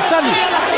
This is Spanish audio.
Sali.